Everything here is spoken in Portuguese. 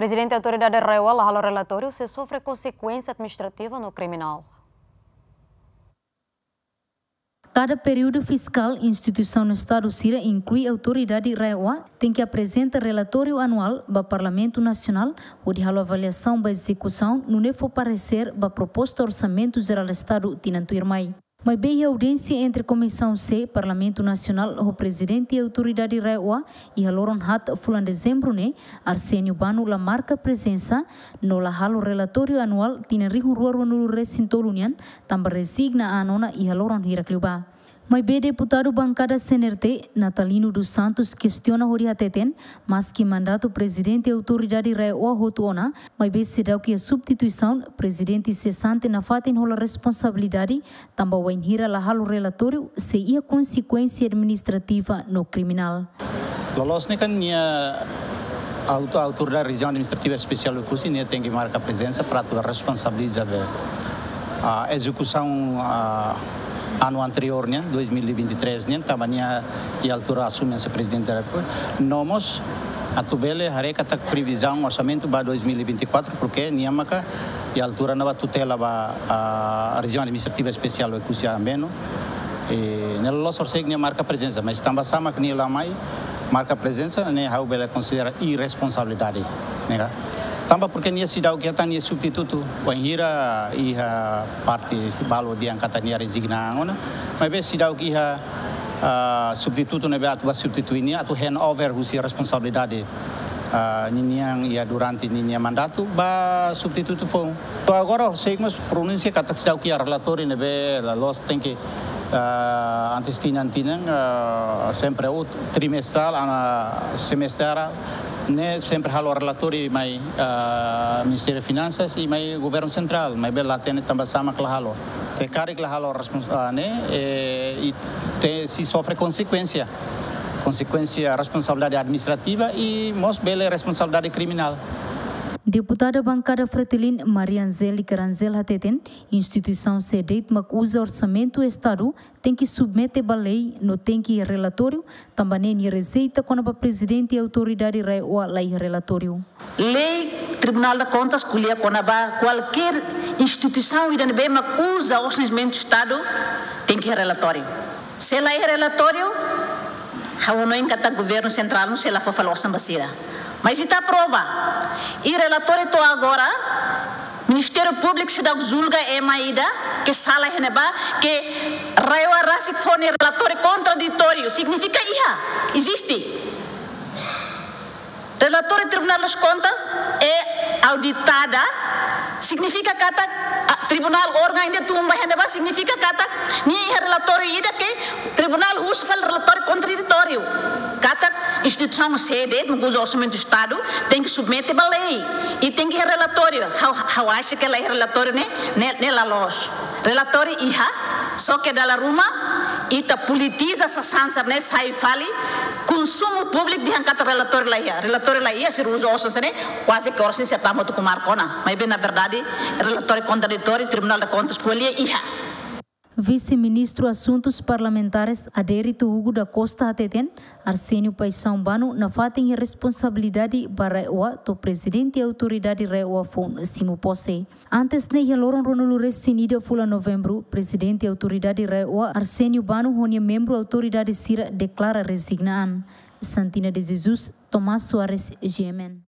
Presidente da Autoridade Real, Halo Relatório, se sofre consequência administrativa no criminal. Cada período fiscal, instituição no Estado Sira inclui a autoridade REUA, tem que apresentar relatório anual para o Parlamento Nacional, onde a avaliação da execução não for parecer para a proposta orçamento geral do Estado Tinanto Mas bem a audiência entre Comissão C, Parlamento Nacional, o Presidente e Autoridade REUA e a Loron Hat fulan dezembro, né? Arsenio Bano la marca presença no la halo relatório anual tina rihun ruar no recinto unian, também resigna a anona e a Loron Bem deputado bancada CNRT, Natalino dos Santos, questiona o Teten, mas que mandato presidente autoridade rei o Rotuona, mas bem se dá que a substituição, presidente cessante na fatem a responsabilidade, também o enhira la halo relatório, se ia consequência administrativa no criminal. Lolos ni kan nia auto autoridade regional administrativa especial do curso tem que marcar presença para a responsabilidade a execução a ano anterior, né, 2023, né, tamanha e altura assume esse presidente da República. Nomos a tubele hareka tak previsão orçamento para 2024 porque niamaka e altura na tutela ba a região administrativa especial do Cusia Ambeno e nela los orseg ne marca presença mas tamba sama que lá mai marca presença né how bela considera irresponsabilidade né Tambah porque nia sidau kita nia substituto wanhira iha parte balo dia angkatan nia resigna ngona. Mas be sidau ki iha uh, substituto ne be atu substitui nia atu hand over husi responsabilidade uh, niniang ia durante ninia mandato ba substituto foi. Então agora sei mas pronuncia kata sidau ki relatori ne be la los tem que uh, antes tinha tinha uh, sempre o trimestral uh, semestral né, sempre halo relatori mai uh, Ministério de Finanças e mai Governo Central, mai bela tem também sama que halo. Se cari que halo uh, né, e, te, se sofre consequência, consequência responsabilidade administrativa e most bela responsabilidade criminal. Deputada bancada Fretilin Maria Angélica Ranzel Hateten, instituição sedeit mak usa orçamento Estado, tem que submeter a lei no tem que relatório, também nem receita quando a presidente e autoridade rei ou a lei relatório. Lei Tribunal de Contas colher quando qualquer instituição bem mak usa orçamento Estado, tem que relatório. Se ela é relatório, a não encata governo central, não ela for falar orçamento mas está prova. E relatório estou agora, Ministério Público se dá julga é maída, que sala reneba, que raio arrasik fone relatório contraditório, significa iha, existe. Relatório Tribunal das Contas é auditada, significa que a tribunal órgão ainda tumba reneba, significa que ni relatório ida que tribunal usa relatório contraditório. Kata instituição sede, no orçamento do Estado, tem que submeter a lei e tem que relatório. Eu acho que ela é relatório, né? Nela loja. Relatório iha, só que dela ruma, e ta politiza essa sansa, né? Sai fale, consumo público de hankata relatório lá ia. Relatório lá ia, se usa orçamento, né? Quase que orçamento se está muito com marcona. Mas bem, na verdade, relatório contraditório, Tribunal de Contas, escolhia iha. Vice-Ministro Assuntos Parlamentares Adérito Hugo da Costa Ateten, Arsenio Paisão Bano, na fatem responsabilidade para o to presidente e autoridade reua fon Simo Posse. Antes de Yaloron Ronulu Resinida Fula Novembro, presidente e autoridade reua Arsenio Bano, honia membro autoridade Sira, declara resignaan. Santina de Jesus, Tomás Soares, GMN.